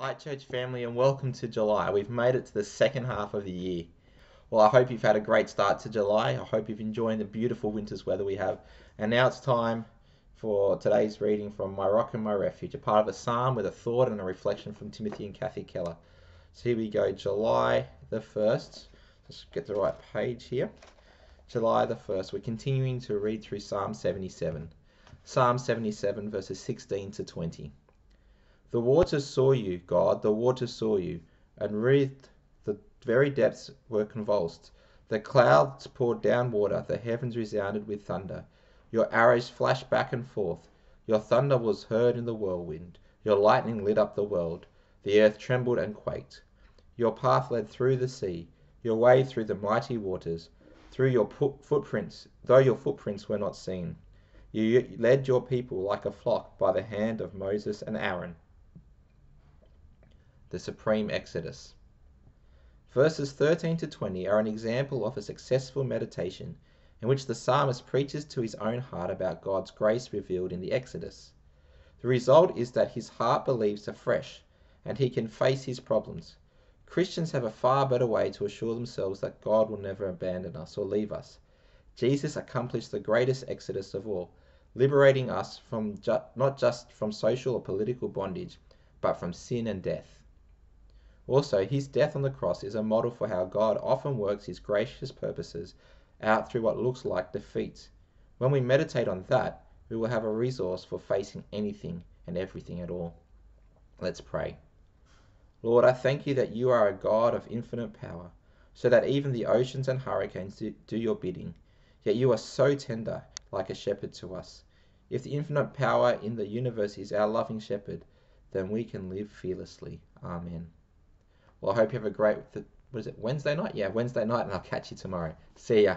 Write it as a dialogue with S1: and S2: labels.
S1: Hi, church family, and welcome to July. We've made it to the second half of the year. Well, I hope you've had a great start to July. I hope you've enjoyed the beautiful winter's weather we have. And now it's time for today's reading from My Rock and My Refuge, a part of a psalm with a thought and a reflection from Timothy and Kathy Keller. So here we go, July the 1st. Let's get the right page here. July the 1st. We're continuing to read through Psalm 77. Psalm 77, verses 16 to 20. The waters saw you, God, the waters saw you, and wreathed the very depths were convulsed. The clouds poured down water, the heavens resounded with thunder. Your arrows flashed back and forth. Your thunder was heard in the whirlwind. Your lightning lit up the world. The earth trembled and quaked. Your path led through the sea, your way through the mighty waters, through your footprints, though your footprints were not seen. You led your people like a flock by the hand of Moses and Aaron the supreme exodus. Verses 13 to 20 are an example of a successful meditation in which the psalmist preaches to his own heart about God's grace revealed in the Exodus. The result is that his heart believes afresh and he can face his problems. Christians have a far better way to assure themselves that God will never abandon us or leave us. Jesus accomplished the greatest exodus of all, liberating us from ju- not just from social or political bondage, but from sin and death. Also, his death on the cross is a model for how God often works his gracious purposes out through what looks like defeat. When we meditate on that, we will have a resource for facing anything and everything at all. Let's pray. Lord, I thank you that you are a God of infinite power, so that even the oceans and hurricanes do, your bidding. Yet you are so tender, like a shepherd to us. If the infinite power in the universe is our loving shepherd, then we can live fearlessly. Amen. Well, I hope you have a great, what is it, Wednesday night? Yeah, Wednesday night, and I'll catch you tomorrow. See ya.